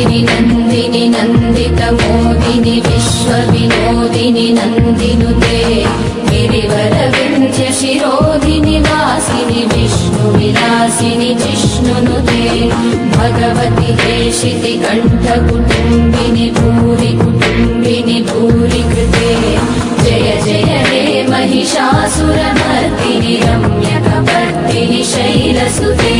गिरिनन्दिनि नन्दितमोदिनि विश्वविनोदिनि नन्दिनुते गिरिवरविन्ध्य शिरोधिनि वासिनि विष्णुविलासिनि जिष्णुनुते भगवति हेशिति कण्ठकुटुम्बिनि भूरि कुटुम्बिनि भूरि कृते जय जय हे महिषासुरमर्दिनि रम्यकपर्दिनि शैलसुते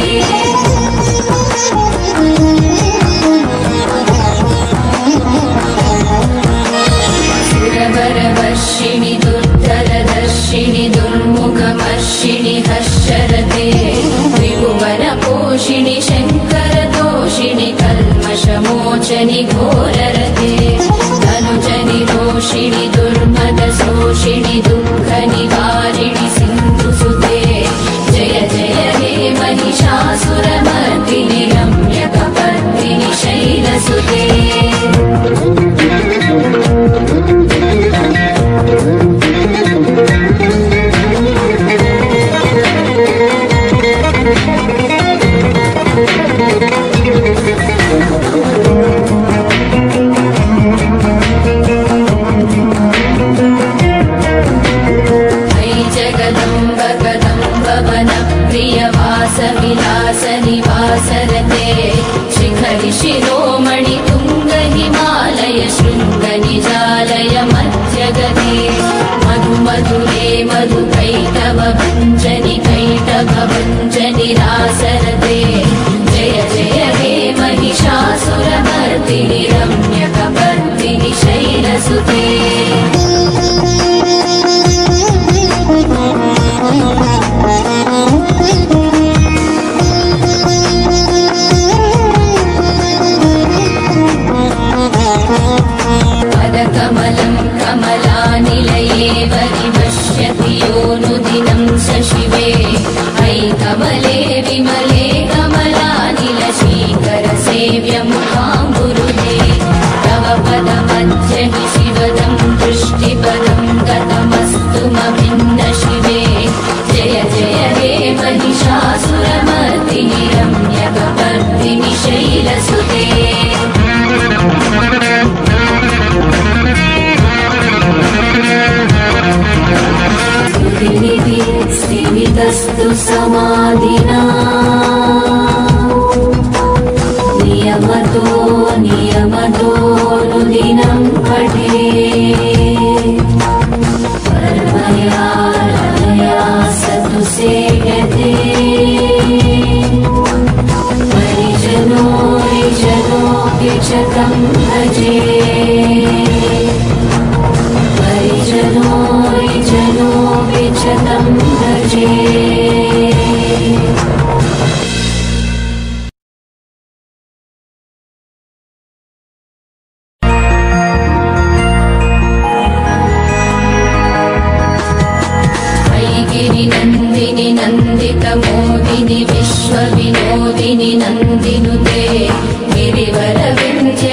कल्मषमोचनि घोररते धनुजनि रोषिणि दुर्मदशोषिणि दुःखनिवारिणि सिन्धुसुते जय जय हे महिषासुरमर्दिनि रम्यकपर्दिनि शैलसुते निवासरते शिखरि शिरोमणि तुङ्ग हिमालय शृङ्ग निजालय मध्यगते मधु मधुरे मधु कैटव भञ्जनि कैटभ भञ्जनि रासरते जय जय हे महिषासुरमर्दिनि रम्यकपर्दिनि शैलसुते शिवे। ऐ कमले विमले कमलानिलशीकरसेव्यमुखाम्बुरुदे तव पदमध्य हि शिवदं स्थिमितस्तु समाधिना। नियमतो नियमतो नुदिनं पठे। परमया रमया सतु सेयते परिजनो विजनोऽपि च तं नन्दितमोदिनि विश्वविनोदिनि नन्दिनुते गिरिवरविन्ध्य